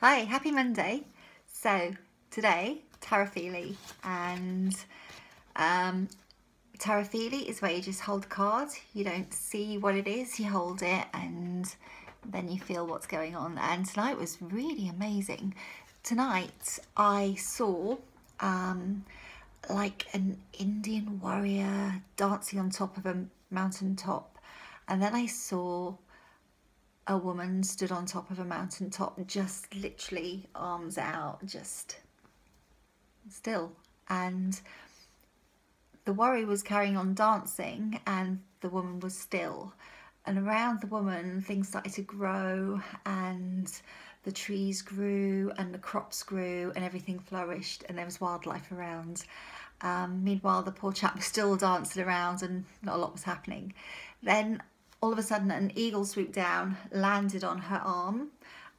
Hi, happy Monday. So today, Tarophili and um, Tarophili is where you just hold the card. You don't see what it is, you hold it and then you feel what's going on. And tonight was really amazing. Tonight I saw um, like an Indian warrior dancing on top of a mountain top and then I saw a woman stood on top of a mountaintop, just literally arms out, just still. And the warrior was carrying on dancing and the woman was still. And around the woman, things started to grow and the trees grew and the crops grew and everything flourished and there was wildlife around. Um, meanwhile, the poor chap was still dancing around and not a lot was happening. Then all of a sudden an eagle swooped down, landed on her arm,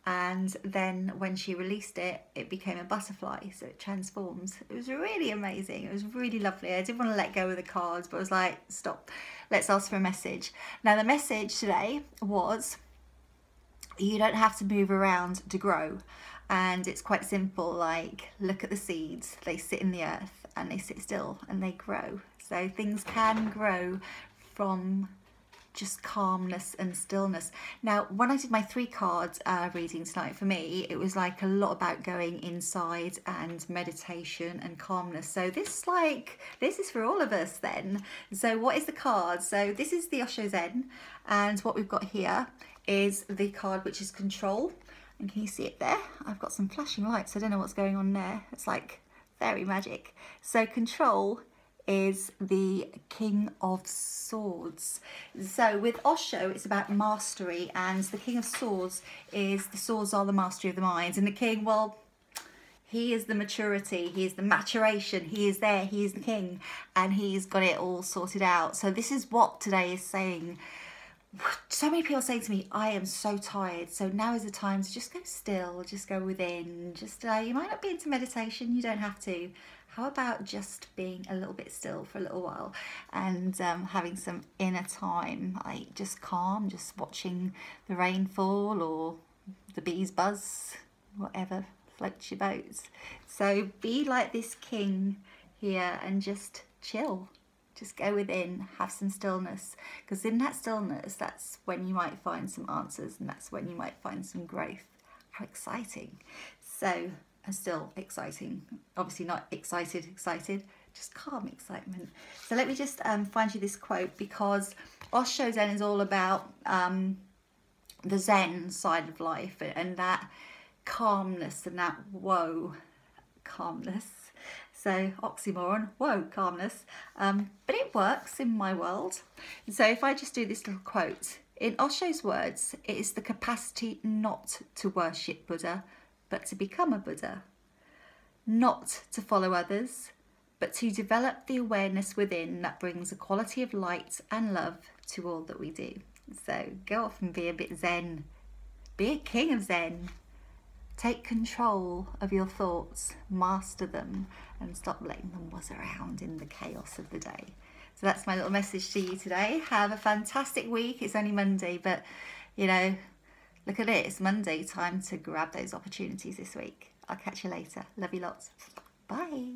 and then when she released it, it became a butterfly, so it transforms. It was really amazing. It was really lovely. I didn't want to let go of the cards, but I was like, stop, let's ask for a message. Now, the message today was you don't have to move around to grow. And it's quite simple, like look at the seeds, they sit in the earth and they sit still and they grow. So things can grow from just calmness and stillness. Now, when I did my three cards uh, reading tonight, for me, it was like a lot about going inside and meditation and calmness. So this like, this is for all of us then. So what is the card? So this is the Osho Zen and what we've got here is the card which is control. And can you see it there? I've got some flashing lights. I don't know what's going on there. It's like very magic. So control is the King of Swords. So with Osho, it's about mastery, and the King of Swords is the swords are the mastery of the mind, and the King, well, he is the maturity, he is the maturation, he is there, he is the King, and he's got it all sorted out. So this is what today is saying. So many people say to me, I am so tired. So now is the time to just go still, just go within. Just uh, you might not be into meditation, you don't have to how about just being a little bit still for a little while and um, having some inner time, like just calm, just watching the rain fall or the bees buzz, whatever floats your boats. So be like this king here and just chill. Just go within, have some stillness, because in that stillness, that's when you might find some answers and that's when you might find some growth. How exciting. So and still exciting. Obviously not excited, excited, just calm excitement. So let me just um, find you this quote because Osho Zen is all about um, the Zen side of life and that calmness and that whoa calmness. So oxymoron, whoa, calmness. Um, but it works in my world. so if I just do this little quote, in Osho's words, it is the capacity not to worship Buddha, but to become a Buddha. Not to follow others, but to develop the awareness within that brings a quality of light and love to all that we do. So go off and be a bit zen. Be a king of zen. Take control of your thoughts, master them, and stop letting them buzz around in the chaos of the day. So that's my little message to you today. Have a fantastic week. It's only Monday, but you know, Look at it, it's Monday, time to grab those opportunities this week. I'll catch you later. Love you lots. Bye.